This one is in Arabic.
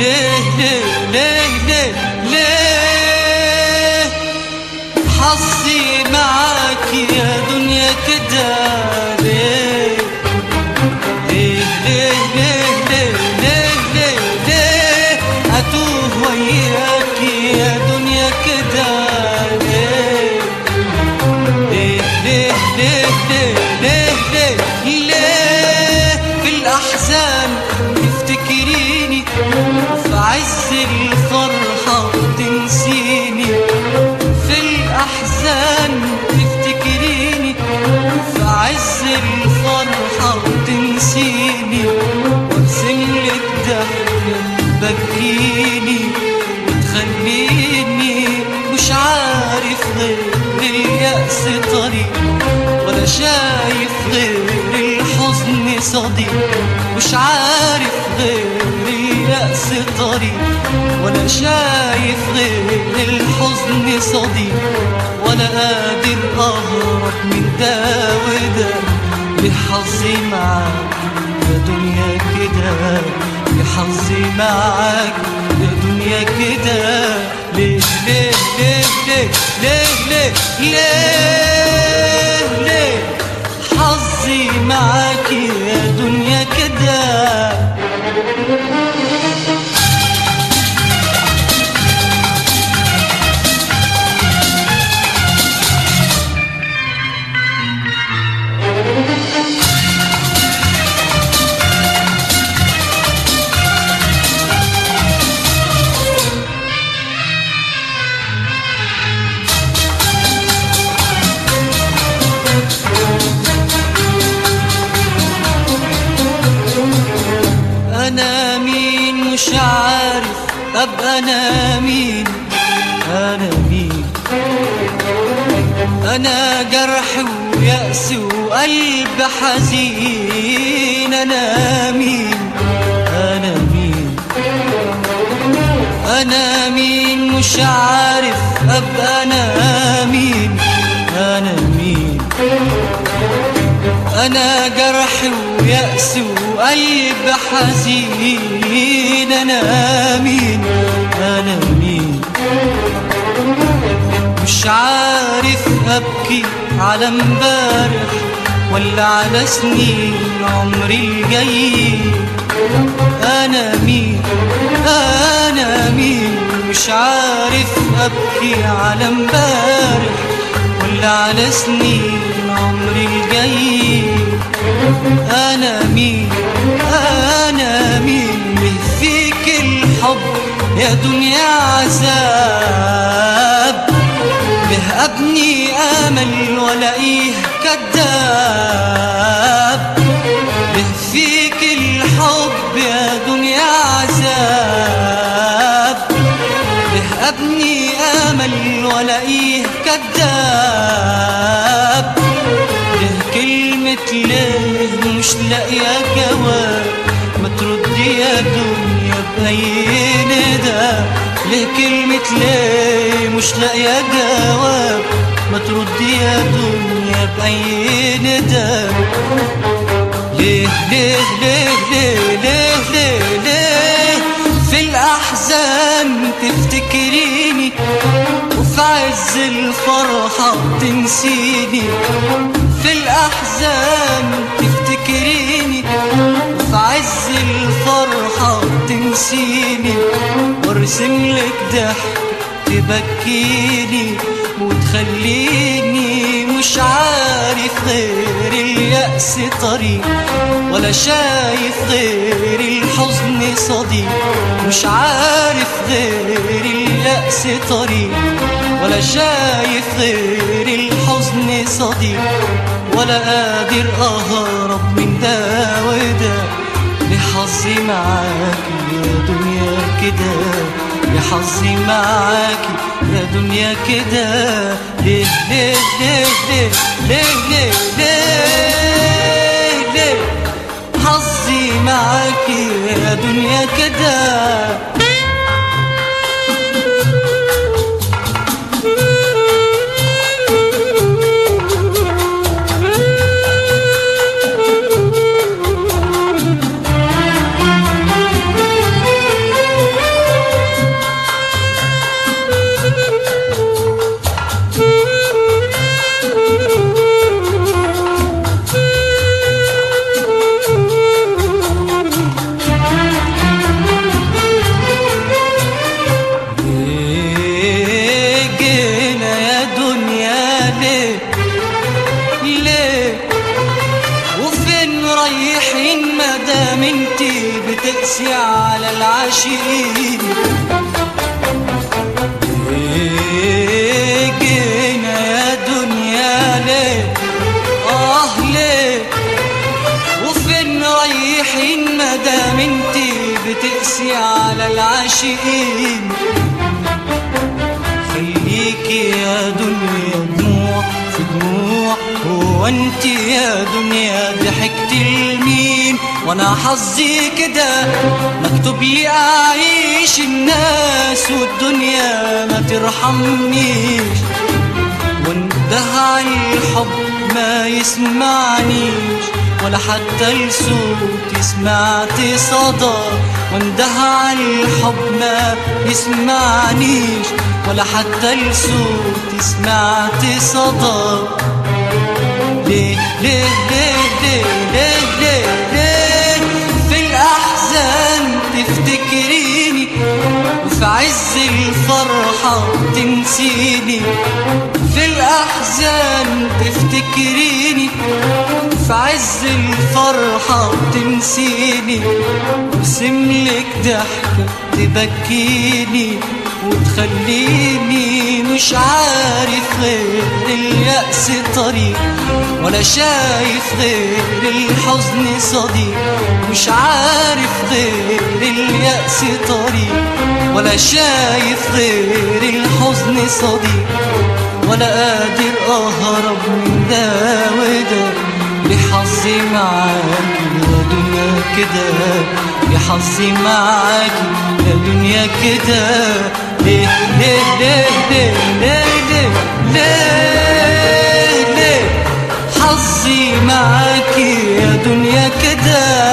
This ليه؟ ليه؟ ليه؟ ليه؟ حظي معاك يا دنيا كده طريق ولا شايف غير الحزن صديق. ولا قادر أهرب من ده وده. بحظي معاك يا دنيا كده. بحظي معاك يا دنيا كده. ليه ليه ليه ليه ليه ليه ليه ليه؟ حظي معاك طب أنا مين أنا مين أنا جرح ويأس وقلب حزين أنا مين أنا مين أنا مين مش عارف أبقى أنا مين أنا جرح ويأس وقلب حزين. أنا مين؟ أنا مين؟ مش عارف أبكي على امبارح ولا على سنين عمري الجاي. أنا مين؟ أنا مين؟ مش عارف أبكي على امبارح ولا على سنين عمري الجاي أنا مين؟ أنا مين؟ فيك الحب يا دنيا عذاب. به أبني أمل ولاقيه كذاب. به فيك الحب يا دنيا عذاب. به أبني أمل ولاقيه كذاب. مش لاقية جواب ما تردي يا دنيا بأي ندى ليه كلمة ليه مش لاقية جواب ما تردي يا دنيا بأي ندى ليه ليه ليه ليه ليه ليه ليه؟ في الأحزان تفتكريني وفي عز الفرحة تنسيني في الأحزان تنسيني وارسم لك ضحك تبكيني وتخليني مش عارف غير اليأس طريق ولا شايف غير الحزن صديق مش عارف غير اليأس طريق ولا شايف غير الحزن صديق ولا قادر أهرب من ده وده. لحظي معاك يا دنيا كده يا حظي معاكي يا دنيا كده. ليه ليه ليه ليه ليه ليه ليه ليه؟ حظي معاكي يا دنيا كده. بتقسي على العاشقين ليه جينا يا دنيا ليه آه ليه وفين رايحين مدام انتي بتقسي على العاشقين خليكي يا دنيا دموع في دموع هو انت يا دنيا ضحكت لمين وأنا حظي كده مكتوب لي اعيش الناس والدنيا ما ترحمنيش. وانده الحب ما يسمعنيش ولا حتى لصوتي سمعت صدى. وانده الحب ما يسمعنيش ولا حتى لصوتي سمعت صدى. في الأحزان تفتكريني وفي عز الفرحة في الأحزان تفتكريني في عز الفرحة تنسيني. وارسملك ضحكة تبكيني وتخليني مش عارف غير اليأس طريق ولا شايف غير الحزن صديق. مش عارف غير اليأس طريق ولا شايف غير الحزن صديق. ولا قادر أهرب من ده وده لحظي معاك يا دنيا كده. يا حظي معاك يا دنيا كده. حظي معاكي يا دنيا كده